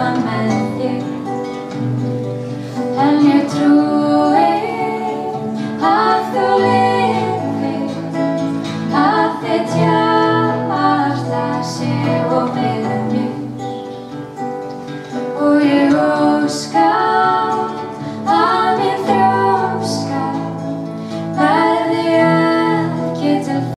sleppa með þér. En ég trúi að þú lifir Að þitt hjarta sé og við mér Og ég óska